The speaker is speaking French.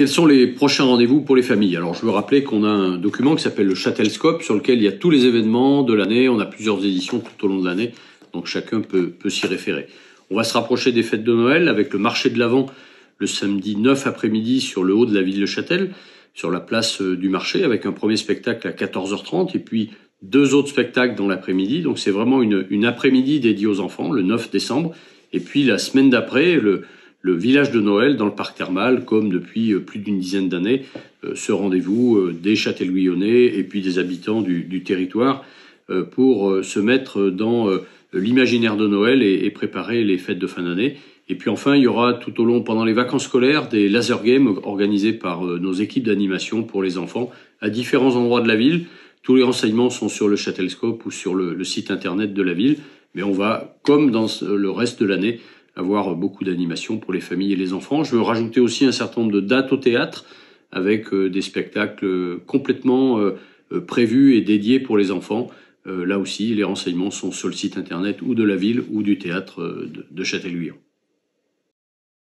Quels sont les prochains rendez-vous pour les familles? Alors je veux rappeler qu'on a un document qui s'appelle le Châtelscope sur lequel il y a tous les événements de l'année. On a plusieurs éditions tout au long de l'année, donc chacun peut, s'y référer. On va se rapprocher des fêtes de Noël avec le marché de l'Avent le samedi 9 après-midi sur le haut de la ville de Châtel, sur la place euh, du marché, avec un premier spectacle à 14h30 et puis deux autres spectacles dans l'après-midi. Donc c'est vraiment une, une après-midi dédiée aux enfants, le 9 décembre. Et puis la semaine d'après, le, le village de Noël dans le parc thermal, comme depuis euh, plus d'une dizaine d'années, euh, ce rendez-vous euh, des Châtelluyonnais et puis des habitants du, territoire pour se mettre dans l'imaginaire de Noël et, préparer les fêtes de fin d'année. Et puis enfin, il y aura tout au long, pendant les vacances scolaires, des laser games organisés par nos équipes d'animation pour les enfants à différents endroits de la ville. Tous les renseignements sont sur le Châtelscope ou sur le site internet de la ville. Mais on va, comme dans le reste de l'année, avoir beaucoup d'animations pour les familles et les enfants. Je veux rajouter aussi un certain nombre de dates au théâtre avec euh, des spectacles complètement euh, euh, prévus et dédiés pour les enfants. Là aussi, les renseignements sont sur le site internet ou de la ville ou du théâtre de Châtellerault.